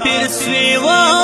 پیر سیوا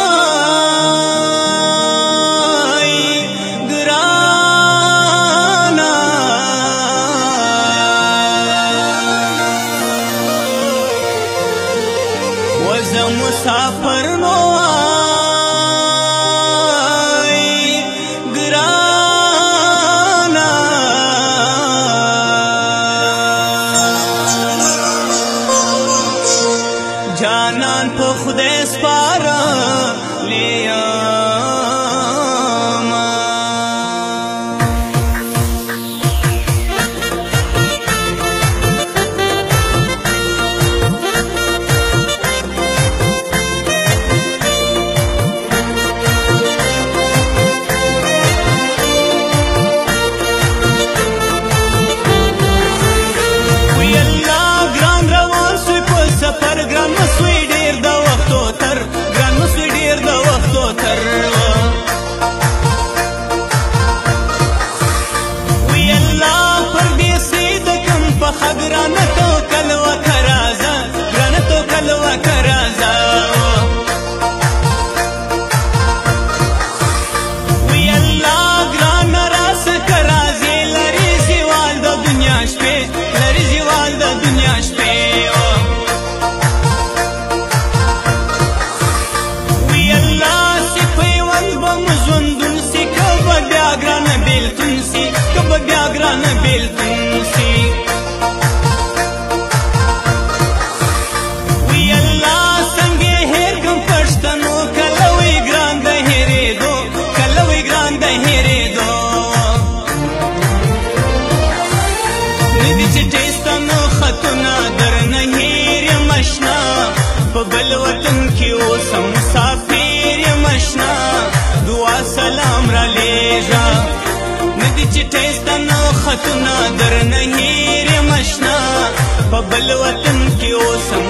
ګرانه تو کلو کرازا ګرانه تو کلو کرازا وی الله ګران راس کرازي لري زوال د دنیا شپه لري زوال د دنیا شپه وی الله سي پیوند بم ژوندون سي کبه بیا ګرانه بیلتون سي کبه بیا ګرانه بیلتون په بل وطن کې اوسم مسافر یم آشنا دعا سلام را لېږه ندي چټې ستنو خطونه در نه هېر یم آشنا په بل وطن کې اوسم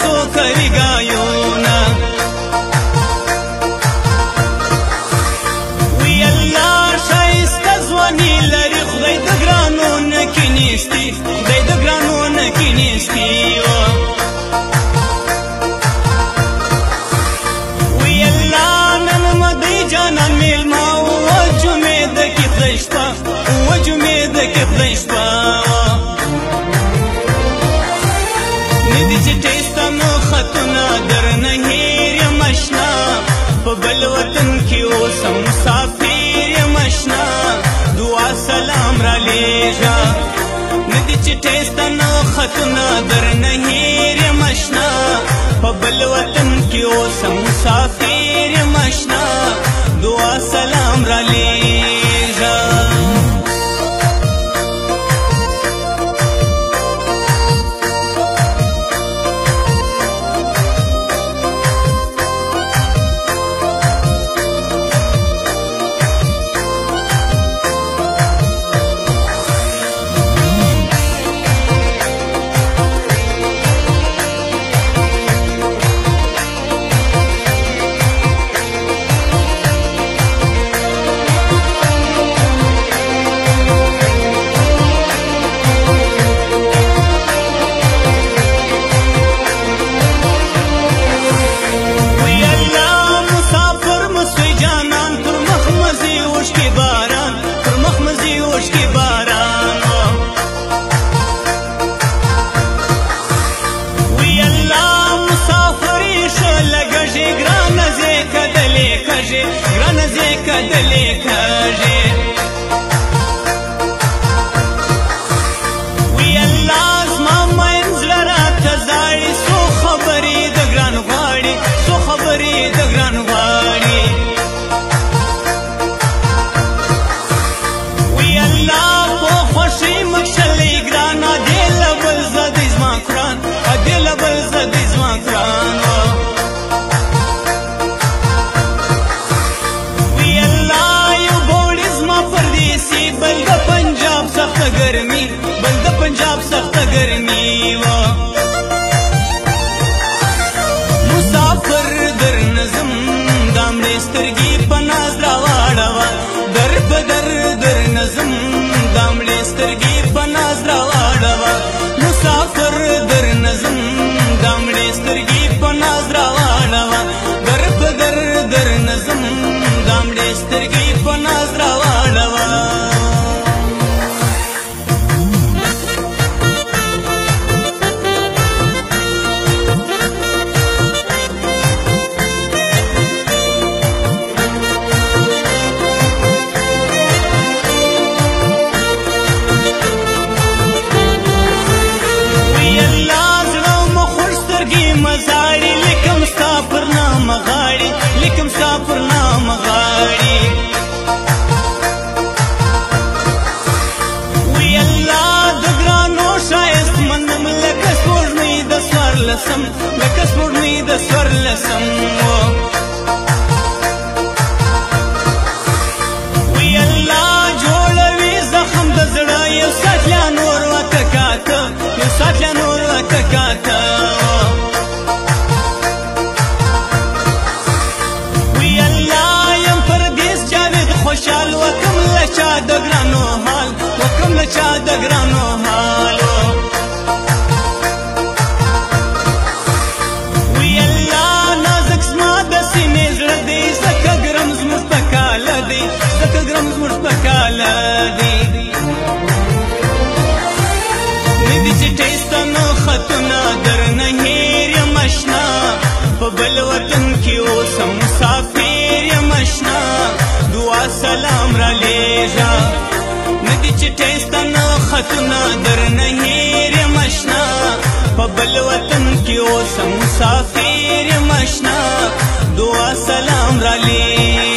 تاسو کریګایونا وی الله شایسته ځواني لري خدای د ګرانو نکینېستي خدای د ګرانو نکینېستي وطن کې اوس مسافر مشنا دعا سلام را لې गर्मी बंदा पंजाब सख्त Someone. سلام را لیجا ندی چې ټیستانه خطونه در نه هیر مشنا په بل وطن کې اوس مسافر مشنا دعا سلام را لیجا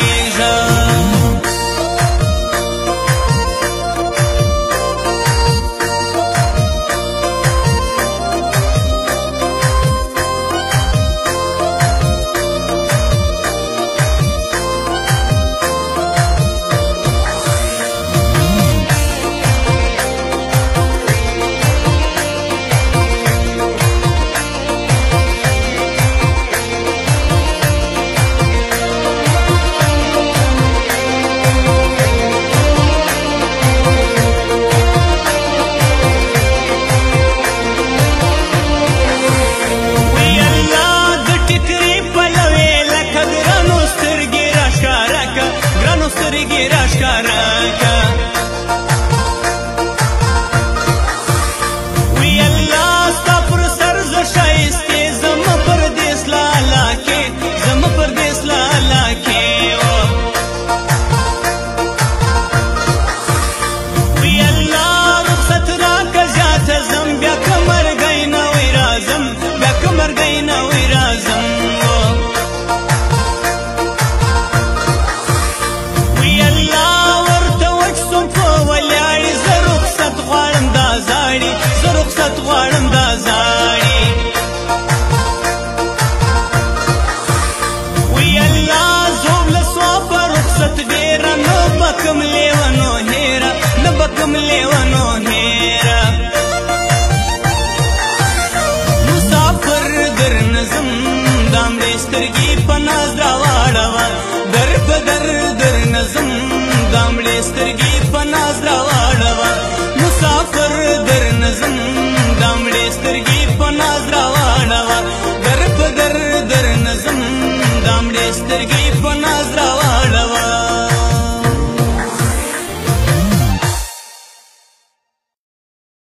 ناز راوړوا